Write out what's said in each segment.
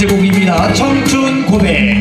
번째 곡입니다. 청춘 고백.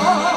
아